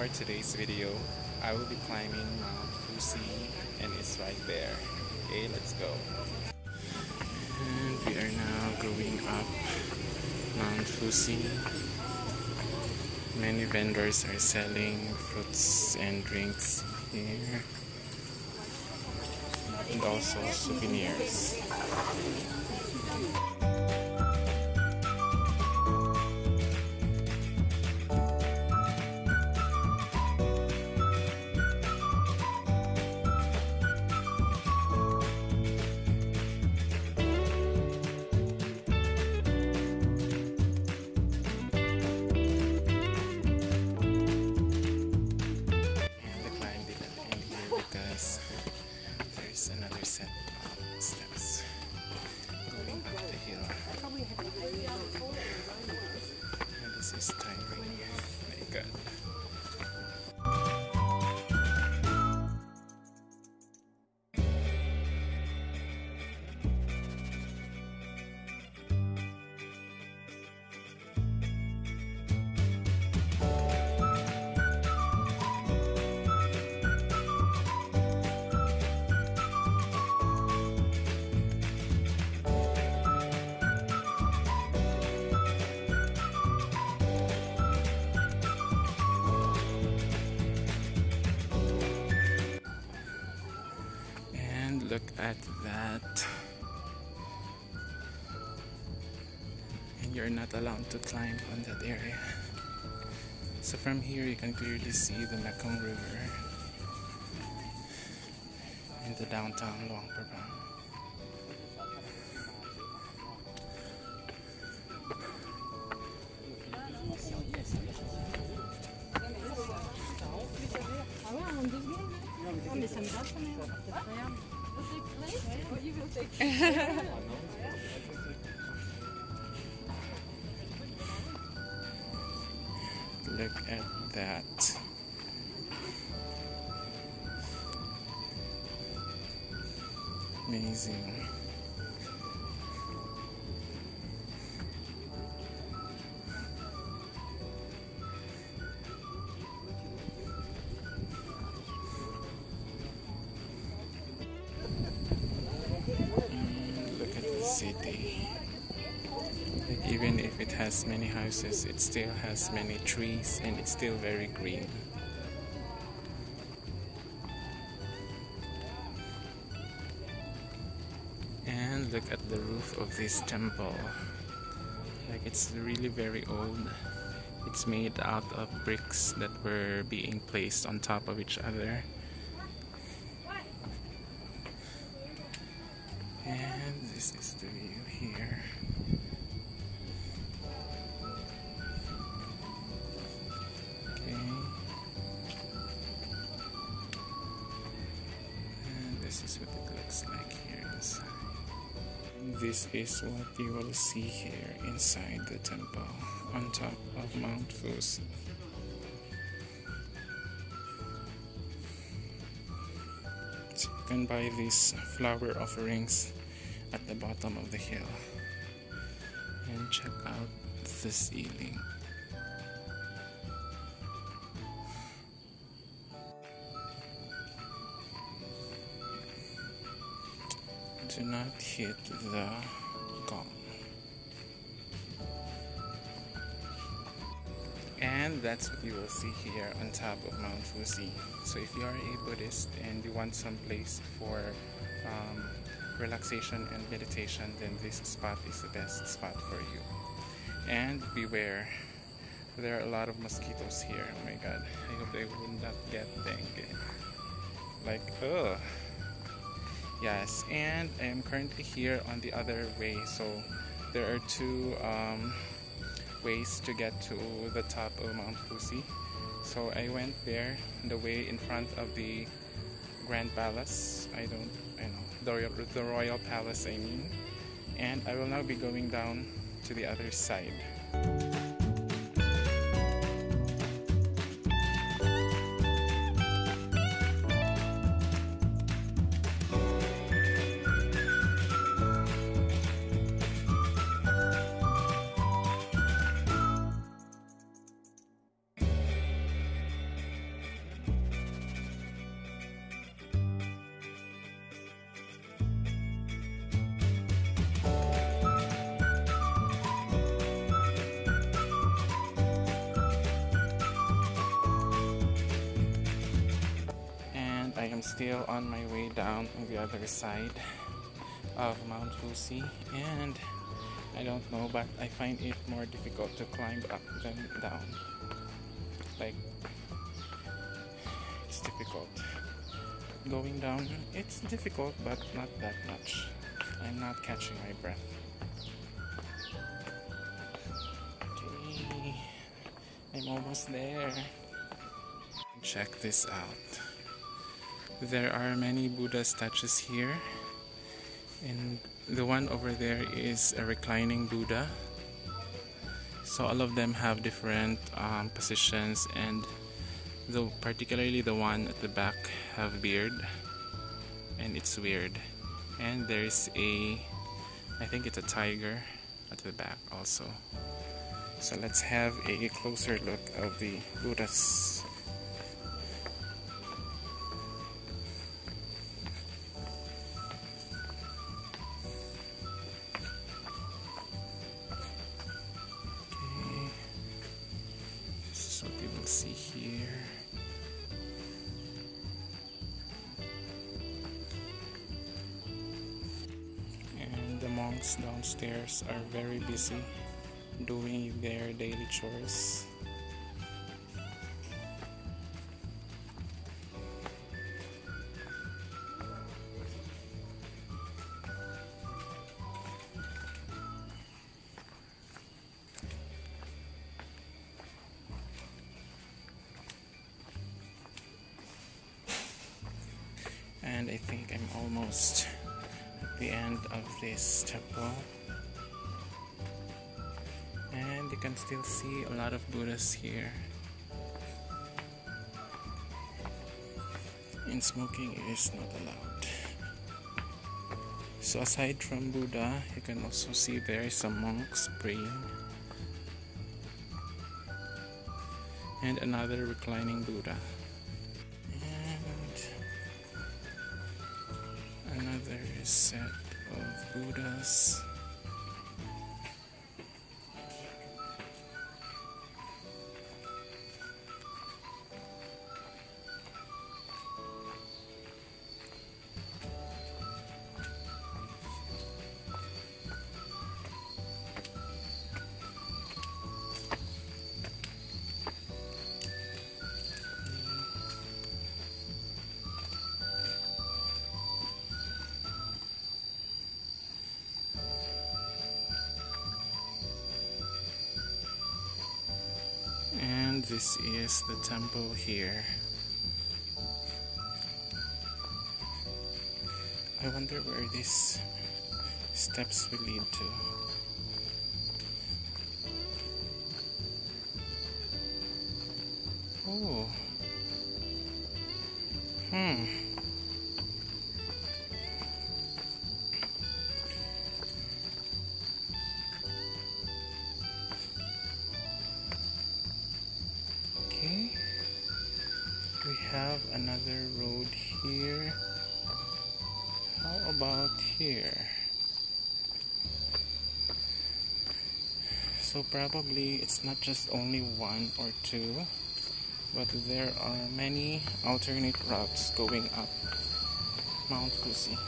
for today's video. I will be climbing Mount Phousi and it's right there. Okay, let's go. And we are now going up Mount Phousi. Many vendors are selling fruits and drinks here and also souvenirs. This is look at that. And you're not allowed to climb on that area. So from here you can clearly see the Mekong River in the downtown Luang Prabang. Look at that. Amazing. Has many houses, it still has many trees and it's still very green. And look at the roof of this temple. Like it's really very old. It's made out of bricks that were being placed on top of each other. And this is the view here. This is what you will see here inside the temple on top of Mount Phousi. So you can buy these flower offerings at the bottom of the hill and check out the ceiling. Do not hit the gong. And that's what you will see here on top of Mount Phousi. So if you are a Buddhist and you want some place for um, relaxation and meditation, then this spot is the best spot for you. And beware, there are a lot of mosquitoes here. Oh my god, I hope they will not get dengue. Like, ugh. Yes, and I am currently here on the other way. So there are two um, ways to get to the top of Mount Phousi. So I went there, the way in front of the Grand Palace. I don't, I know the Royal, the Royal Palace. I mean, and I will now be going down to the other side. I'm still on my way down on the other side of Mount Phousi and I don't know but I find it more difficult to climb up than down. Like it's difficult. Going down it's difficult but not that much. I'm not catching my breath. Okay I'm almost there. Check this out there are many Buddha statues here and the one over there is a reclining Buddha. So all of them have different um, positions and the particularly the one at the back have beard and it's weird. And there's a I think it's a tiger at the back also. So let's have a closer look of the Buddhas Downstairs are very busy doing their daily chores. and I think I'm almost the end of this temple. And you can still see a lot of Buddhas here. And smoking is not allowed. So aside from Buddha you can also see there is some monks praying. And another reclining Buddha another set of Buddhas. This is the temple here. I wonder where these steps will lead to. Oh. Hmm. About here? So probably it's not just only one or two but there are many alternate routes going up Mount Phousi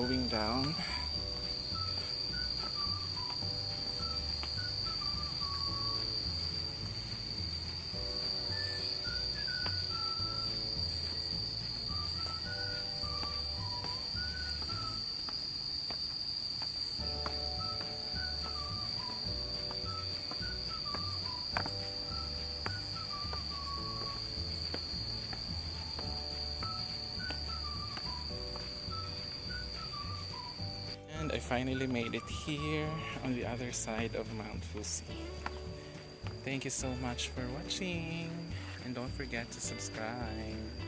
going down finally made it here on the other side of Mount Phousi. Thank you so much for watching and don't forget to subscribe.